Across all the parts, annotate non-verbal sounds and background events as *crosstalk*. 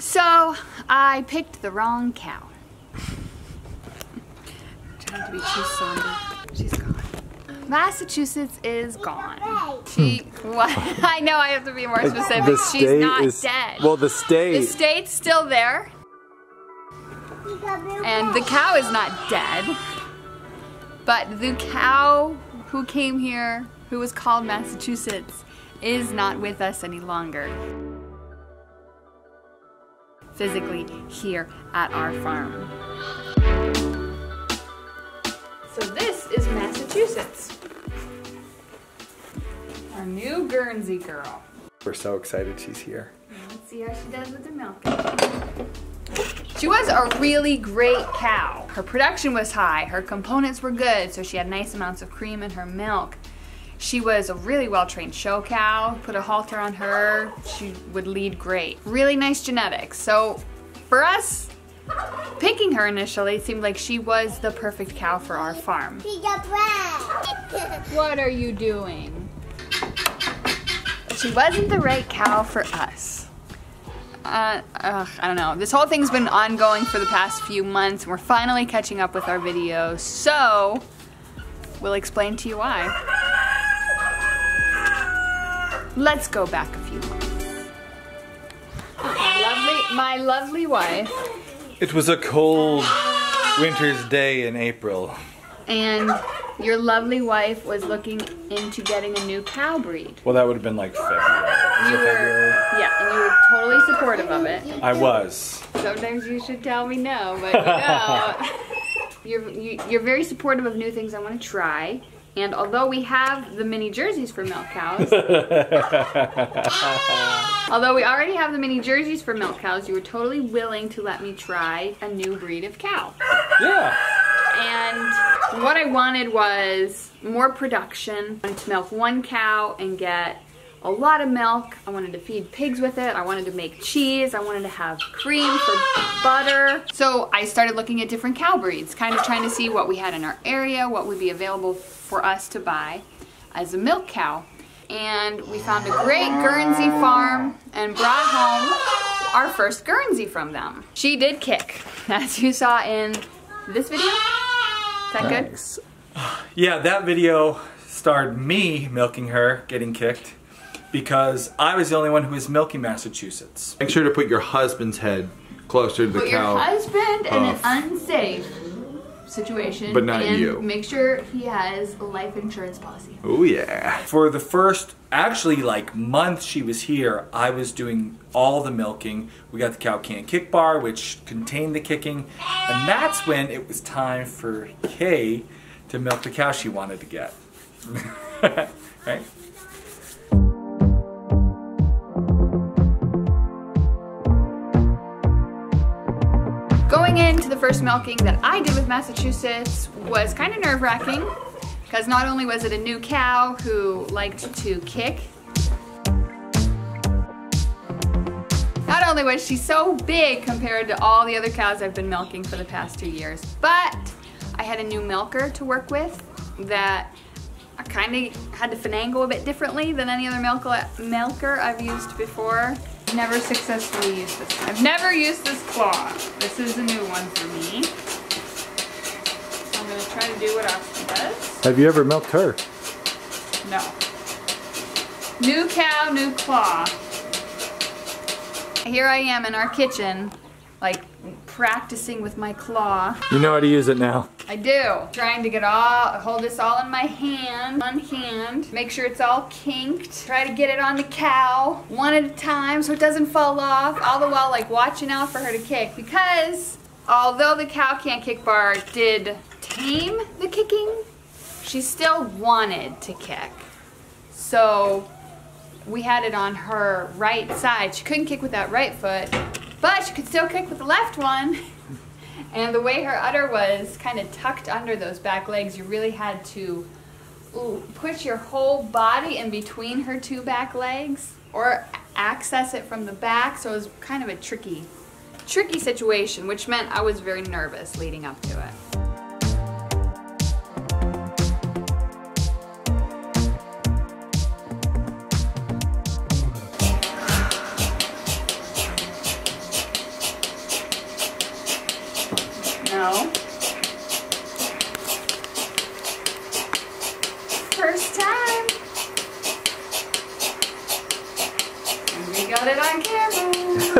So I picked the wrong cow. Trying to be too somber. She's gone. Massachusetts is gone. She, hmm. what? *laughs* I know I have to be more uh, specific. The She's not is dead. well. The state. the state's still there, and the cow is not dead. But the cow who came here, who was called Massachusetts, is not with us any longer. Physically here at our farm. So this is Massachusetts. Our new Guernsey girl. We're so excited she's here. Let's see how she does with the milk. She was a really great cow. Her production was high, her components were good, so she had nice amounts of cream in her milk. She was a really well trained show cow. Put a halter on her, she would lead great. Really nice genetics. So for us, picking her initially, it seemed like she was the perfect cow for our farm. *laughs* What are you doing? She wasn't the right cow for us. Uh, ugh, I don't know. This whole thing's been ongoing for the past few months. and We're finally catching up with our videos, so we'll explain to you why. Let's go back a few months. My lovely, my lovely wife It was a cold winter's day in April. and your lovely wife was looking into getting a new cow breed. Well, that would have been like February. You were, February? yeah, and you were totally supportive of it. I was. Sometimes you should tell me no, but you don't. *laughs* you're, you, you're very supportive of new things I want to try. And although we have the mini jerseys for milk cows, *laughs* *laughs* although we already have the mini jerseys for milk cows, you were totally willing to let me try a new breed of cow. Yeah. And what I wanted was more production. I wanted to milk one cow and get a lot of milk. I wanted to feed pigs with it. I wanted to make cheese. I wanted to have cream for butter. So I started looking at different cow breeds, kind of trying to see what we had in our area, what would be available for us to buy as a milk cow. And we found a great Guernsey farm and brought home our first Guernsey from them. She did kick, *laughs* as you saw in this video. Is that good? *sighs* Yeah, that video starred me milking her, getting kicked, because I was the only one who was milking Massachusetts. Make sure to put your husband's head closer to the Put your cow. husband in an unsafe situation. But not and you. Make sure he has a life insurance policy. Oh yeah. For the first, actually like month she was here, I was doing all the milking. We got the cow can kick bar, which contained the kicking, and that's when it was time for Kay to milk the cow she wanted to get. *laughs* right? Going into the first milking that I did with Massachusetts was kind of nerve wracking because not only was it a new cow who liked to kick, not only was she so big compared to all the other cows I've been milking for the past two years, but I had a new milker to work with that I kind of had to finagle a bit differently than any other milker, milker I've used before. I've never successfully used this. I've never used this claw. This is a new one for me. So I'm gonna try to do what Austin does. Have you ever milked her? No. New cow, new claw. Here I am in our kitchen, like practicing with my claw. You know how to use it now. I do. Trying to get all, hold this all in my hand, one hand. Make sure it's all kinked. Try to get it on the cow, one at a time so it doesn't fall off. All the while like watching out for her to kick because although the cow can't kick bar did tame the kicking, she still wanted to kick. So we had it on her right side. She couldn't kick with that right foot, but she could still kick with the left one. *laughs* And the way her udder was kind of tucked under those back legs, you really had to put your whole body in between her two back legs or access it from the back. So it was kind of a tricky, tricky situation, which meant I was very nervous leading up to it.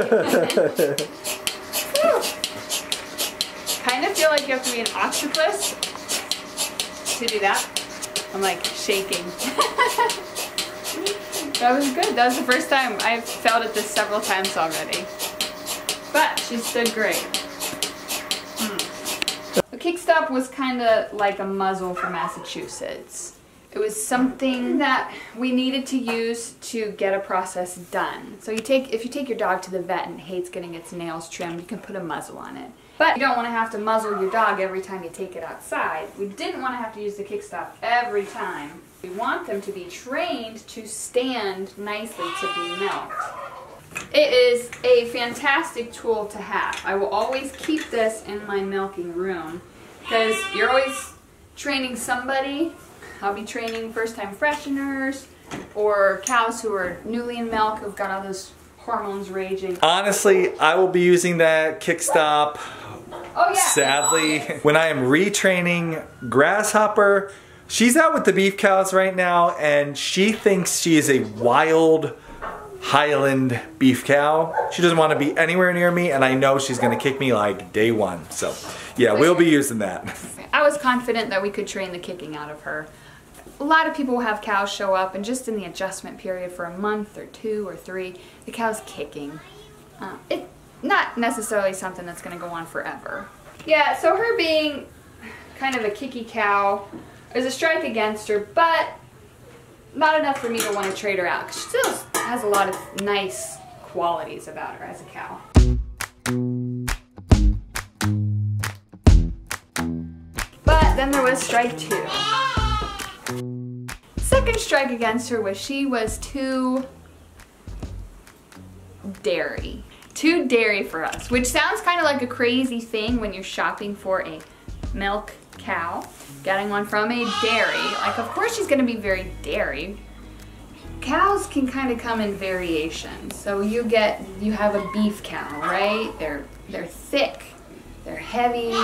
*laughs* kind of feel like you have to be an octopus to do that. I'm like shaking. *laughs* that was good. That was the first time. I've felt it this several times already. But she stood great. Hmm. The kickstop was kind of like a muzzle for Massachusetts. It was something that we needed to use to get a process done. So you take, if you take your dog to the vet and hates getting its nails trimmed, you can put a muzzle on it. But you don't want to have to muzzle your dog every time you take it outside. We didn't want to have to use the kick kickstop every time. We want them to be trained to stand nicely to be milked. It is a fantastic tool to have. I will always keep this in my milking room because you're always training somebody. I'll be training first-time fresheners or cows who are newly in milk who've got all those hormones raging. Honestly, I will be using that kickstop Oh yeah. Sadly, when I am retraining Grasshopper, she's out with the beef cows right now and she thinks she is a wild Highland beef cow. She doesn't want to be anywhere near me and I know she's going to kick me like day one. So yeah, we'll be using that. I was confident that we could train the kicking out of her. A lot of people will have cows show up and just in the adjustment period for a month or two or three, the cow's kicking. Uh, it not necessarily something that's going to go on forever. Yeah, so her being kind of a kicky cow is a strike against her, but not enough for me to want to trade her out she still has a lot of nice qualities about her as a cow. But then there was strike two. Second strike against her was she was too dairy too dairy for us, which sounds kind of like a crazy thing when you're shopping for a milk cow, getting one from a dairy. Like, of course she's gonna be very dairy. Cows can kind of come in variations. So you get, you have a beef cow, right? They're, they're thick, they're heavy,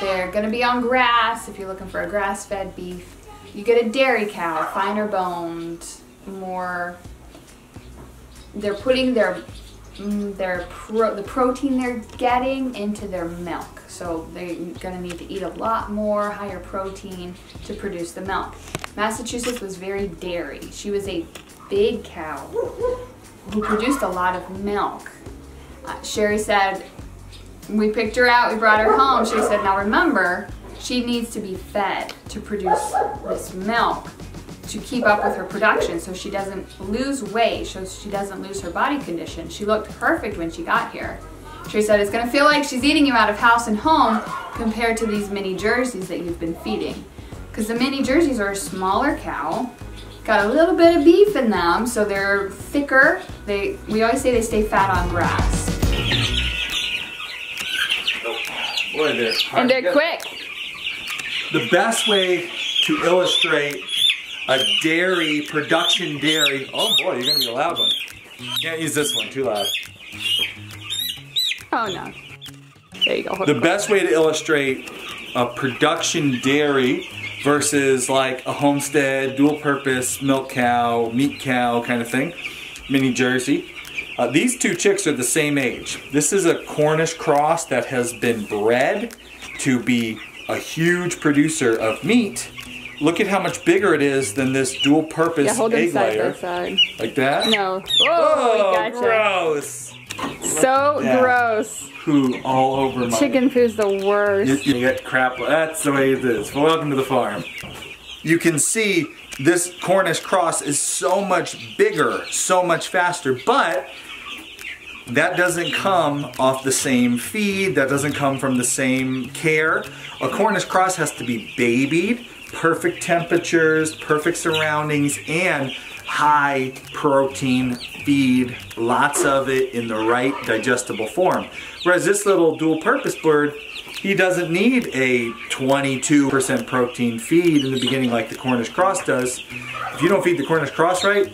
they're gonna be on grass if you're looking for a grass-fed beef. You get a dairy cow, finer boned, more, they're putting their Mm, their pro the protein they're getting into their milk. So they're gonna need to eat a lot more higher protein to produce the milk. Massachusetts was very dairy. She was a big cow who produced a lot of milk. Uh, Sherry said, we picked her out, we brought her home. She said, now remember, she needs to be fed to produce this milk to keep up with her production so she doesn't lose weight, so she doesn't lose her body condition. She looked perfect when she got here. She said it's gonna feel like she's eating you out of house and home compared to these mini jerseys that you've been feeding. Because the mini jerseys are a smaller cow, got a little bit of beef in them, so they're thicker. They, we always say they stay fat on grass. Boy, they're and they're quick. The best way to illustrate a dairy, production dairy. Oh boy, you're gonna be a loud one. Can't use this one, too loud. Oh no. There you go. The best way to illustrate a production dairy versus like a homestead, dual purpose, milk cow, meat cow kind of thing, mini Jersey. Uh, these two chicks are the same age. This is a Cornish cross that has been bred to be a huge producer of meat Look at how much bigger it is than this dual purpose yeah, hold egg side layer. By side. Like that? No. Whoa, oh, gotcha. gross. So gross. Poo all over my... Chicken poo's the worst. You, you get crap. That's the way it is. Welcome to the farm. You can see this Cornish cross is so much bigger, so much faster, but that doesn't come off the same feed, that doesn't come from the same care. A Cornish cross has to be babied, perfect temperatures, perfect surroundings, and high protein feed, lots of it in the right digestible form. Whereas this little dual purpose bird, he doesn't need a 22% protein feed in the beginning like the Cornish cross does. If you don't feed the Cornish cross right,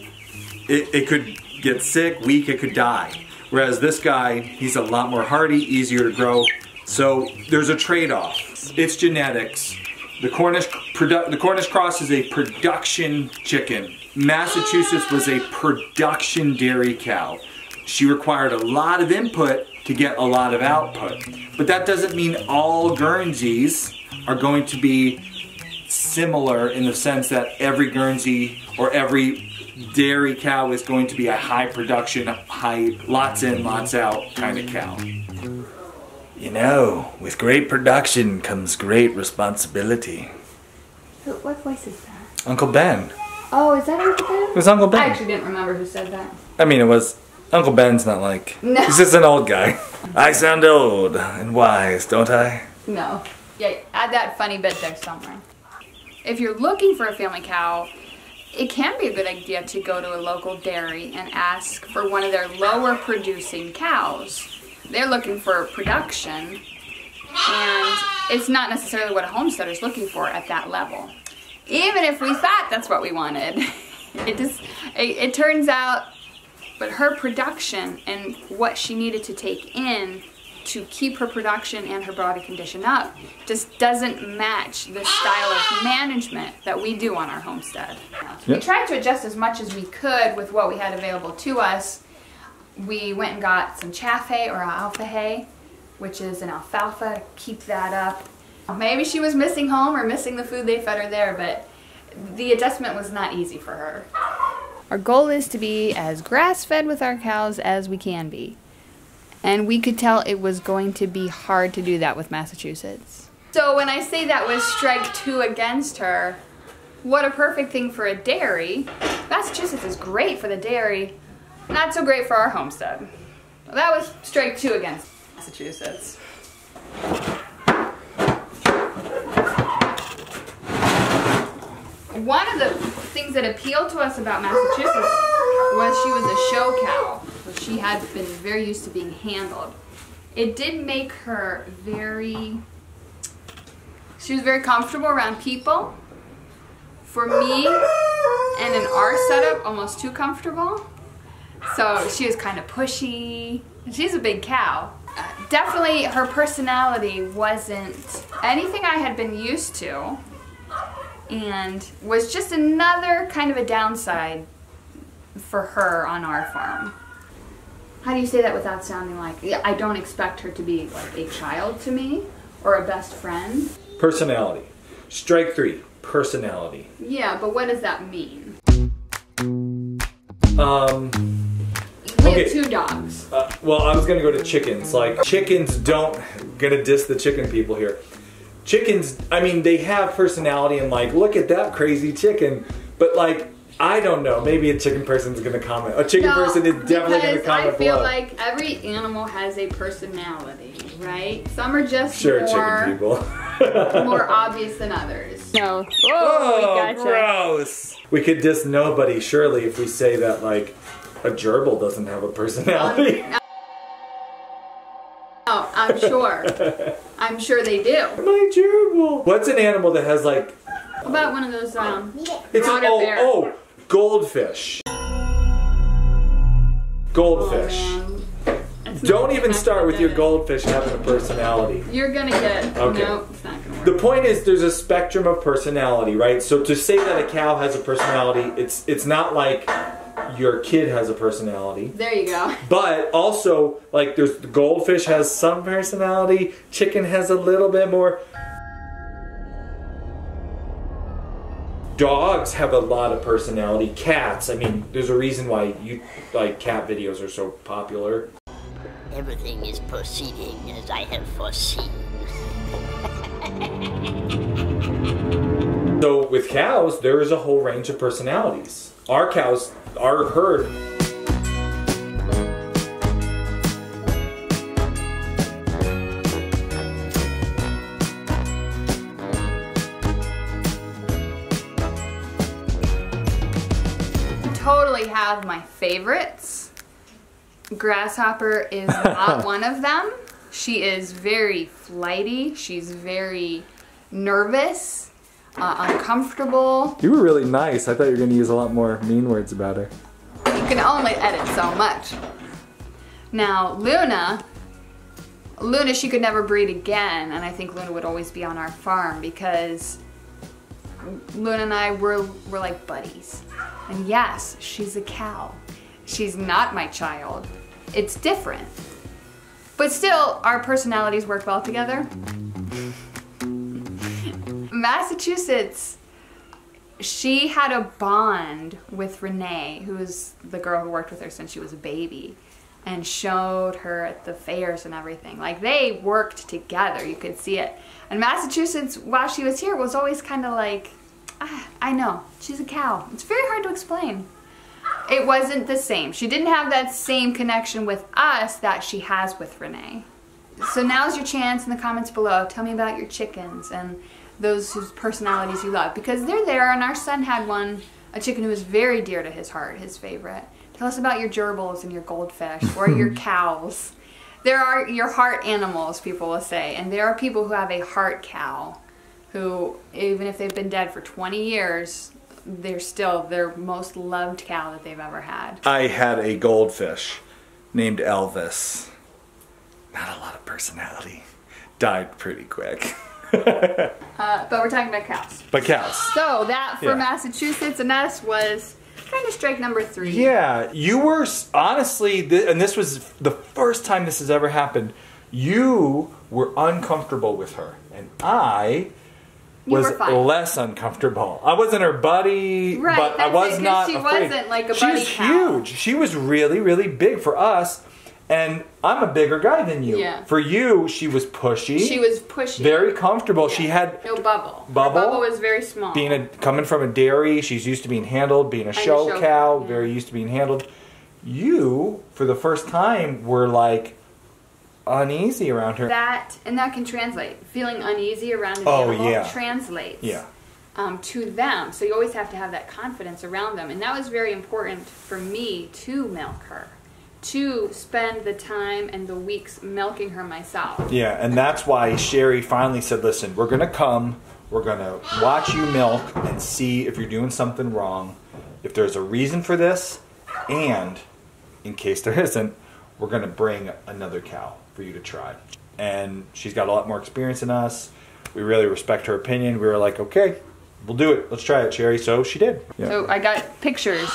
it, it could get sick, weak, it could die. Whereas this guy, he's a lot more hardy, easier to grow, So there's a trade-off. It's genetics. The Cornish the Cornish cross is a production chicken. Massachusetts was a production dairy cow. She required a lot of input to get a lot of output. But that doesn't mean all Guernseys are going to be similar in the sense that every Guernsey or every dairy cow is going to be a high production, high lots in, lots out kind of cow. You know, with great production comes great responsibility. Who- What voice is that? Uncle Ben. Oh, is that Uncle Ben? It was Uncle Ben. I actually didn't remember who said that. I mean, it was. Uncle Ben's not like. No. He's just an old guy. *laughs* I sound old and wise, don't I? No. Yeah, add that funny bit there somewhere. If you're looking for a family cow, it can be a good idea to go to a local dairy and ask for one of their lower producing cows. They're looking for production, and it's not necessarily what a homesteader is looking for at that level. Even if we thought that's what we wanted, *laughs* it just it, it turns out but her production and what she needed to take in to keep her production and her body condition up just doesn't match the style of management that we do on our homestead. We tried to adjust as much as we could with what we had available to us. We went and got some Chaffhaye or alpha hay, which is an alfalfa to keep that up. Maybe she was missing home or missing the food they fed her there, but the adjustment was not easy for her. Our goal is to be as grass fed with our cows as we can be. And we could tell it was going to be hard to do that with Massachusetts. So when I say that was strike two against her, what a perfect thing for a dairy. Massachusetts is great for the dairy, not so great for our homestead. Well, that was strike two against Massachusetts. One of the things that appealed to us about Massachusetts was she was a show cow. She had been very used to being handled. It did make her very, she was very comfortable around people. For me, and in our setup, almost too comfortable. So she was kind of pushy. She's a big cow. Definitely her personality wasn't anything I had been used to and was just another kind of a downside for her on our farm. How do you say that without sounding like I don't expect her to be like a child to me or a best friend? Personality. Strike three. Personality. Yeah, but what does that mean? Um. We Okay. have two dogs. Uh, well, I was gonna go to chickens. Like chickens don't gonna diss the chicken people here. Chickens, I mean, they have personality and like, look at that crazy chicken. But like, I don't know. Maybe a chicken person's gonna comment. A chicken person is definitely gonna because comment I feel below. like every animal has a personality, right? Some are just sure, more, chicken people. *laughs* more *laughs* obvious than others. No. Oh, gross. We could diss nobody, surely, if we say that like a gerbil doesn't have a personality. *laughs* Oh, I'm sure. I'm sure they do. My gerbil. What's an animal that has like about one of those um It's an, Water oh, bear. oh, goldfish. Goldfish. Oh, Don't even start with your goldfish having a personality. You're gonna get Okay. no, it's not gonna work. The point is there's a spectrum of personality, right? So to say that a cow has a personality, it's it's not like your kid has a personality. there you go. But also, like, there's the goldfish has some personality, chicken has a little bit more. Dogs have a lot of personality. Cats, I mean, there's a reason why you like cat videos are so popular. Everything is proceeding as I have foreseen. So with cows, there is a whole range of personalities. Our cows, our herd. Have my favorites. Grasshopper is not *laughs* one of them. She is very flighty. She's very nervous, uh, uncomfortable. You were really nice. I thought you were going to use a lot more mean words about her. You can only edit so much. Now, Luna, Luna, she could never breed again, and I think Luna would always be on our farm because Luna and I were, were like buddies. And yes, she's a cow. She's not my child. It's different. But still, our personalities work well together. Massachusetts, she had a bond with Renee, who was the girl who worked with her since she was a baby, and showed her at the fairs and everything. Like they worked together, you could see it. And Massachusetts, while she was here, was always kind of like, ah, I know, she's a cow. It's very hard to explain. It wasn't the same. She didn't have that same connection with us that she has with Renee. So now's your chance in the comments below. Tell me about your chickens and those whose personalities you love because they're there and our son had one, a chicken who was very dear to his heart, his favorite. Tell us about your gerbils and your goldfish or your *laughs* cows. There are your heart animals, people will say, and there are people who have a heart cow who, even if they've been dead for 20 years, they're still their most loved cow that they've ever had. I had a goldfish named Elvis. Not a lot of personality. Died pretty quick. *laughs* Uh, but we're talking about cows. But cows. So that for Yeah. Massachusetts and us was kind of strike number three. Yeah, you were honestly, th- and this was the first time this has ever happened. You were uncomfortable with her, and I was less uncomfortable. I wasn't her buddy, Right, but I was it, not she afraid. wasn't like a she was cow. huge. She was really, really big for us, and I'm a bigger guy than you. Yeah. For you, she was pushy. She was pushy. very comfortable. She had no bubble. Her Bubble? bubble was very small. being a coming from a dairy, she's used to being handled, being a show, show cow, cow, yeah. very used to being handled. You, for the first time, were like uneasy around her. that and that can translate. Feeling uneasy around an Oh, animal yeah. translates. yeah. um, to them. So you always have to have that confidence around them. And that was very important for me to milk her, to spend the time and the weeks milking her myself. Yeah, and that's why Sherry finally said, "Listen, we're gonna come. We're gonna watch you milk and see if you're doing something wrong. If there's a reason for this, and in case there isn't, we're gonna bring another cow for you to try." And she's got a lot more experience than us. We really respect her opinion. We were like, "Okay, we'll do it. Let's try it, Sherry." So she did. Yeah. So I got pictures.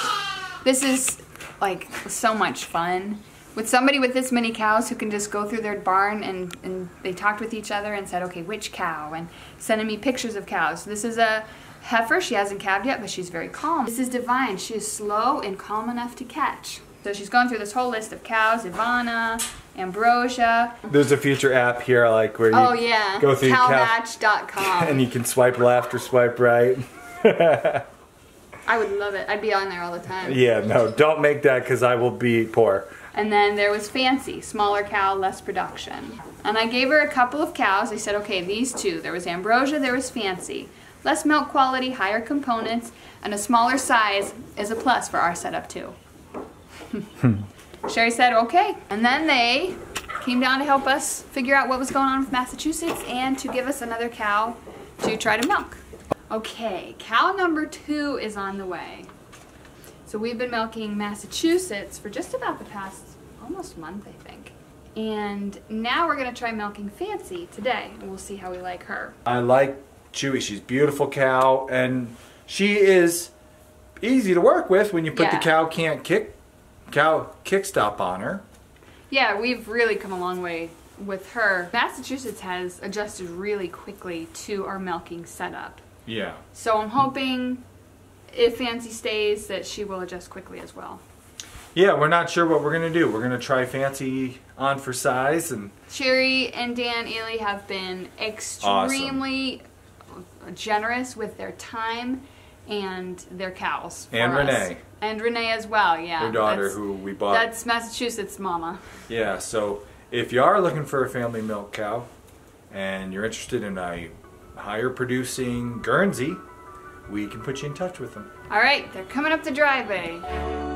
This is like so much fun. With somebody with this many cows who can just go through their barn and, and they talked with each other and said, okay, which cow? And sending me pictures of cows. This is a heifer. She hasn't calved yet, but she's very calm. This is Divine. She is slow and calm enough to catch. So she's going through this whole list of cows, Ivana, Ambrosia. There's a future app here, like where you Oh yeah, go through your cow cowmatch.com. *laughs* and you can swipe left or swipe right. *laughs* I would love it. I'd be on there all the time. Yeah, no, don't make that because I will be poor. And then there was Fancy, smaller cow, less production. And I gave her a couple of cows. I said, okay, these two. There was Ambrosia, there was Fancy. Less milk quality, higher components, and a smaller size is a plus for our setup too. Hmm. Sherry said, okay. And then they came down to help us figure out what was going on with Massachusetts and to give us another cow to try to milk. Okay, cow number two is on the way. So we've been milking Massachusetts for just about the past almost month, I think. And now we're gonna try milking Fancy today, and we'll see how we like her. I like Chewy. She's a beautiful cow, and she is easy to work with when you put the cow can't kick cow kick stop on her. Yeah, we've really come a long way with her. Massachusetts has adjusted really quickly to our milking setup. Yeah. So I'm hoping if Fancy stays that she will adjust quickly as well. Yeah, we're not sure what we're gonna do. We're gonna try Fancy on for size, and Sherry and Dan Ely have been extremely generous with their time and their cows. And for us. Renee. And Renee as well, yeah. her daughter, That's- who we bought. That's Massachusetts mama. Yeah, so if you are looking for a family milk cow, and you're interested in a higher producing Guernsey, we can put you in touch with them. All right, they're coming up the driveway.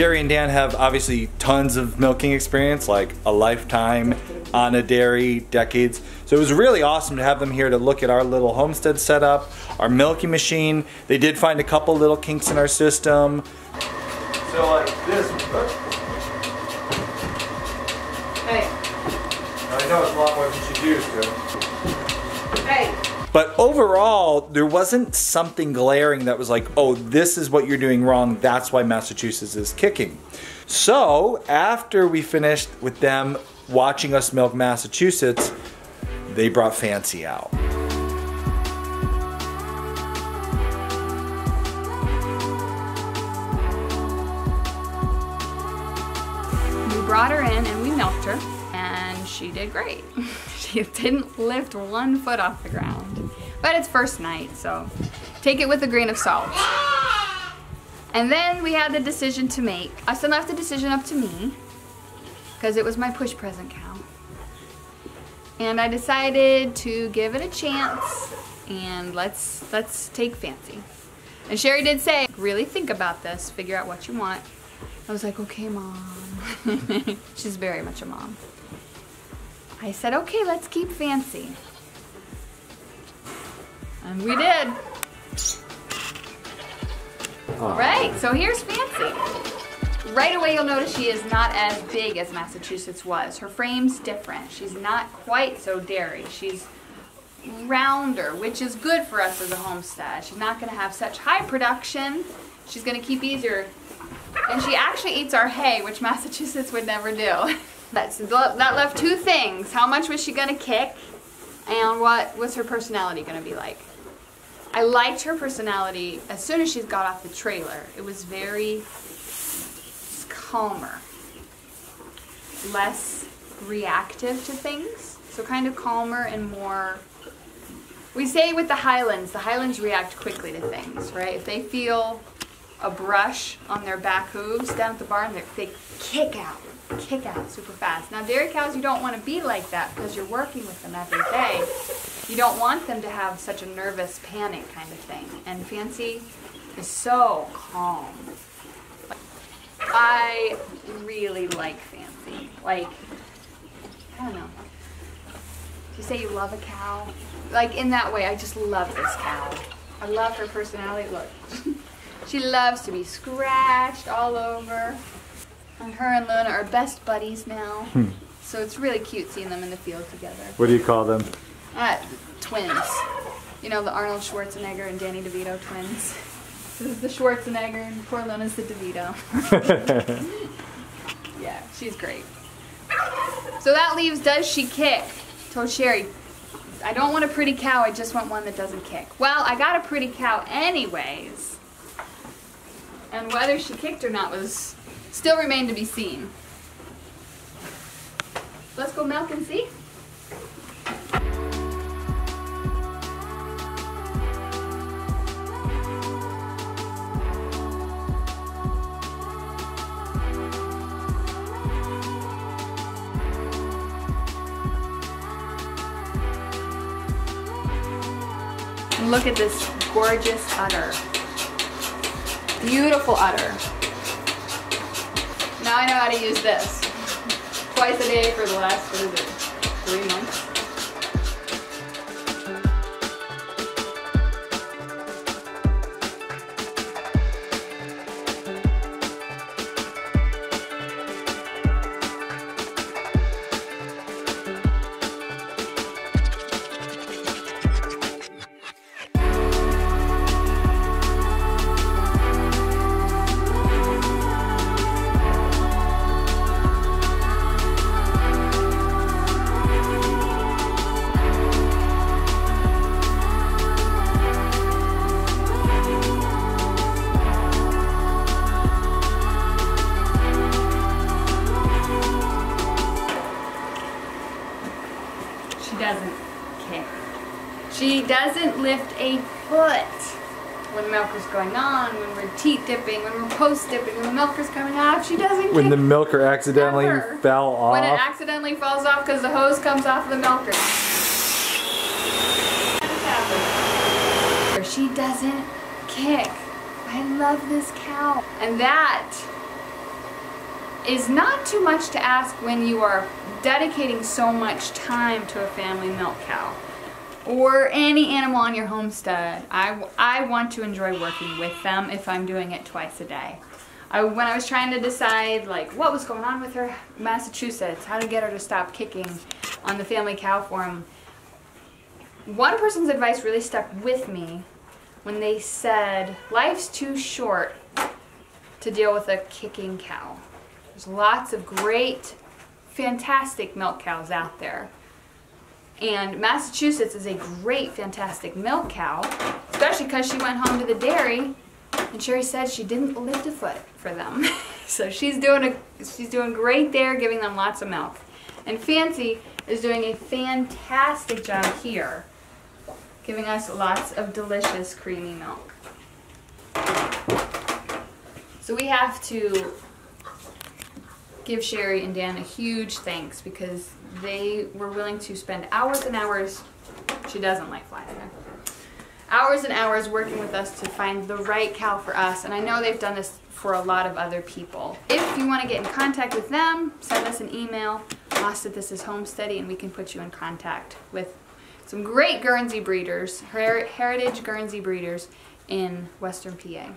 Sherry and Dan have obviously tons of milking experience, like a lifetime on a dairy, decades. So it was really awesome to have them here to look at our little homestead setup, our milking machine. They did find a couple little kinks in our system. So like this, Hey, I know it's a lot more than she's used to. hey. But overall, there wasn't something glaring that was like, oh, this is what you're doing wrong. That's why Massachusetts is kicking. So after we finished with them watching us milk Massachusetts, they brought Fancy out. We brought her in and we milked her, and she did great. *laughs* she didn't lift one foot off the ground. But it's first night, so take it with a grain of salt. And then we had the decision to make. I still left the decision up to me, because it was my push present cow. And I decided to give it a chance, and let's let's take fancy. And Sherry did say, really think about this, figure out what you want. I was like, okay, mom. *laughs* She's very much a mom. I said, okay, let's keep fancy. And we did. All right, so here's fancy. Right away, you'll notice she is not as big as Massachusetts was. Her frame's different. She's not quite so dairy. She's rounder, which is good for us as a homestead. She's not going to have such high production. She's going to keep easier. And she actually eats our hay, which Massachusetts would never do. *laughs* That left two things. How much was she going to kick? And what was her personality going to be like? I liked her personality as soon as she got off the trailer. It was very calmer, less reactive to things. So kind of calmer and more. We say with the Highlands, the Highlands react quickly to things, right? If they feel a brush on their back hooves down at the barn, they kick out, kick out super fast. Now dairy cows, you don't want to be like that because you're working with them every day. You don't want them to have such a nervous panic kind of thing. And Fancy is so calm. I really like Fancy. Like, I don't know. You say you love a cow, like in that way, I just love this cow. I love her personality. Look, *laughs* she loves to be scratched all over. And her and Luna are best buddies now. So it's really cute seeing them in the field together. What do you call them? Uh, twins. You know, the Arnold Schwarzenegger and Danny DeVito twins. *laughs* This is the Schwarzenegger and poor Luna's the DeVito. *laughs* yeah, she's great. So that leaves does she kick? Told Sherry, I don't want a pretty cow, I just want one that doesn't kick. Well, I got a pretty cow anyways. And whether she kicked or not was still remain to be seen. Let's go milk and see. Look at this gorgeous udder. Beautiful udder. Now I know how to use this. Twice a day for the last, what is it, three months? Doesn't kick. She doesn't lift a foot when the milker's going on, when we're teat dipping, when we're post dipping, when the milker's coming off. She doesn't When the milker accidentally ever. fell off. When it accidentally falls off because the hose comes off the milker. She doesn't kick. I love this cow. And that is not too much to ask when you are dedicating so much time to a family milk cow or any animal on your homestead. I, I want to enjoy working with them if I'm doing it twice a day. I, when I was trying to decide like what was going on with her Massachusetts, how to get her to stop kicking on the family cow forum, one person's advice really stuck with me when they said life's too short to deal with a kicking cow. There's lots of great, fantastic milk cows out there. And Massachusetts is a great, fantastic milk cow, especially because she went home to the dairy and Sherry said she didn't lift a foot for them. *laughs* so she's doing a she's doing great there, giving them lots of milk. And Fancy is doing a fantastic job here, giving us lots of delicious creamy milk. So we have to give Sherry and Dan a huge thanks because they were willing to spend hours and hours. She doesn't like flying there. Hours and hours working with us to find the right cow for us, and I know they've done this for a lot of other people. If you want to get in contact with them, send us an email, lost at this is homesteady, and we can put you in contact with some great Guernsey breeders, her heritage Guernsey breeders in Western PA.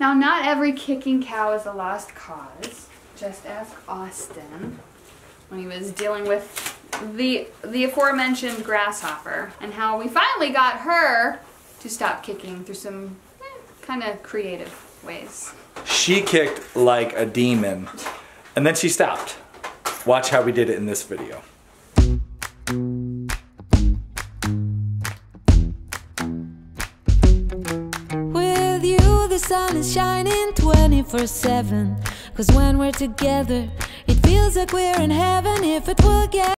Now, not every kicking cow is a lost cause. Just ask Austin when he was dealing with the the aforementioned grasshopper and how we finally got her to stop kicking through some eh, kind of creative ways. She kicked like a demon, and then she stopped. Watch how we did it in this video. The sun is shining 24 7. Cause when we're together, it feels like we're in heaven if it will get.